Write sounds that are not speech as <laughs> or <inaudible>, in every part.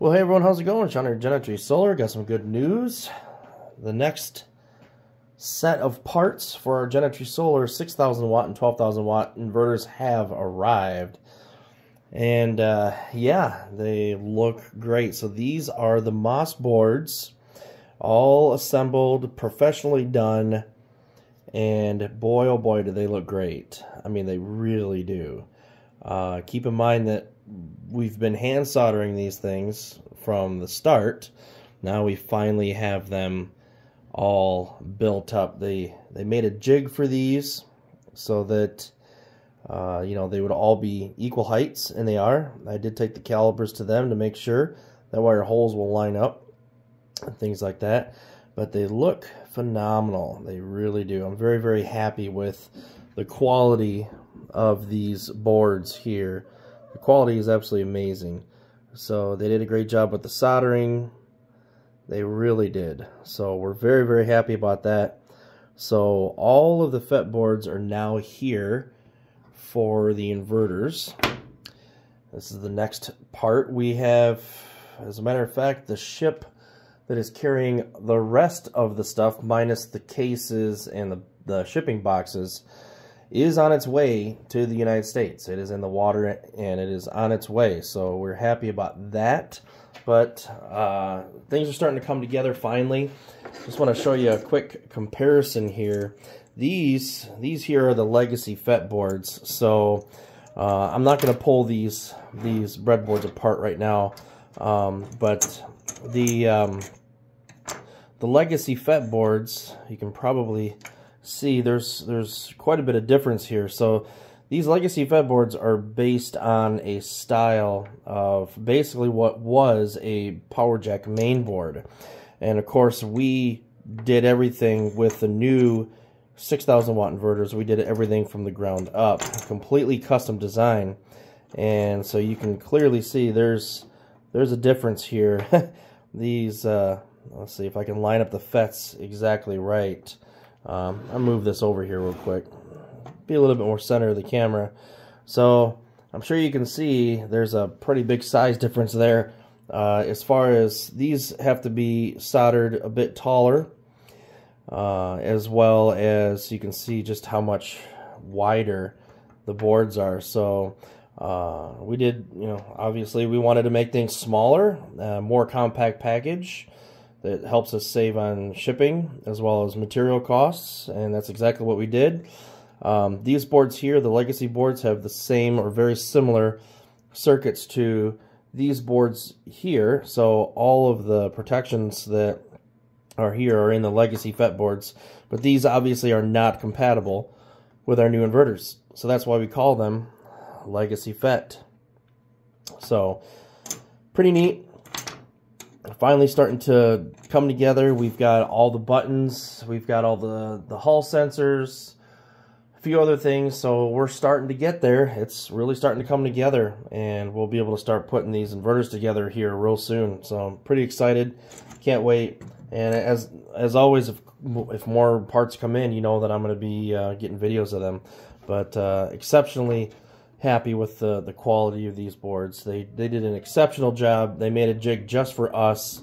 Well, hey everyone, how's it going? Sean here, Genetry Solar. Got some good news. The next set of parts for our Genetry Solar 6,000 watt and 12,000 watt inverters have arrived. And uh, yeah, they look great. So these are the Mosboards, all assembled, professionally done. And boy, oh boy, do they look great. I mean, they really do. Uh, keep in mind that we've been hand soldering these things from the start. Now we finally have them all built up. They they made a jig for these so that uh, you know they would all be equal heights, and they are. I did take the calipers to them to make sure that wire holes will line up and things like that. But they look phenomenal. They really do. I'm very very happy with the quality of these boards here. The quality is absolutely amazing. So they did a great job with the soldering. They really did. So we're very, very happy about that. So all of the FET boards are now here for the inverters. This is the next part. We have, as a matter of fact, the ship that is carrying the rest of the stuff, minus the cases and the, the shipping boxes, is on its way to the United States. It is in the water and it is on its way. So we're happy about that. But uh, things are starting to come together finally. Just want to show you a quick comparison here. These these here are the legacy FET boards. So uh, I'm not going to pull these these breadboards apart right now. Um, but the um, the legacy FET boards, you can probably see there's there's quite a bit of difference here. So these legacy FET boards are based on a style of basically what was a power jack main board. And of course we did everything with the new 6,000 watt inverters. We did everything from the ground up, completely custom design. And so you can clearly see there's there's a difference here. <laughs> These, uh, let's see if I can line up the FETs exactly right. Um, I'll move this over here real quick. Be a little bit more center of the camera. So I'm sure you can see there's a pretty big size difference there. Uh, as far as these have to be soldered a bit taller, uh, as well as you can see just how much wider the boards are. So uh, we did, you know, obviously we wanted to make things smaller, uh, more compact package that helps us save on shipping as well as material costs, and that's exactly what we did. Um, these boards here, the legacy boards, have the same or very similar circuits to these boards here, so all of the protections that are here are in the legacy FET boards, but these obviously are not compatible with our new inverters, so that's why we call them legacy FET. So, pretty neat finally starting to come together. We've got all the buttons, we've got all the, the hall sensors, a few other things. So we're starting to get there. It's really starting to come together and we'll be able to start putting these inverters together here real soon. So I'm pretty excited. Can't wait. And as as always, if, if more parts come in, you know that I'm going to be uh, getting videos of them. But uh, exceptionally happy with the, the quality of these boards. They, they did an exceptional job. They made a jig just for us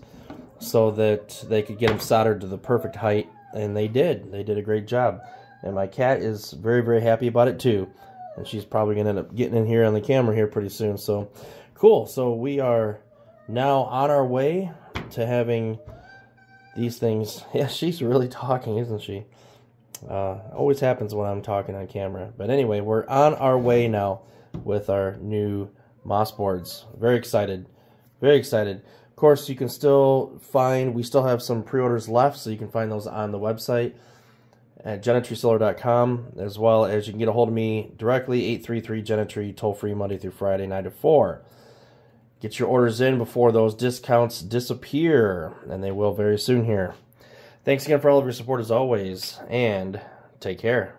so that they could get them soldered to the perfect height, and they did. They did a great job. And my cat is very, very happy about it too. And she's probably going to end up getting in here on the camera here pretty soon. So, cool. So, we are now on our way to having these things. <laughs> Yeah, she's really talking, isn't she? Uh, always happens when I'm talking on camera. But anyway, we're on our way now with our new Mosboards. Very excited. Very excited. Of course, you can still find, we still have some pre-orders left, so you can find those on the website at genetrysolar.com, as well as you can get a hold of me directly, 833 Genetry, toll free Monday through Friday, 9 to 4. Get your orders in before those discounts disappear, and they will very soon here. Thanks again for all of your support as always, and take care.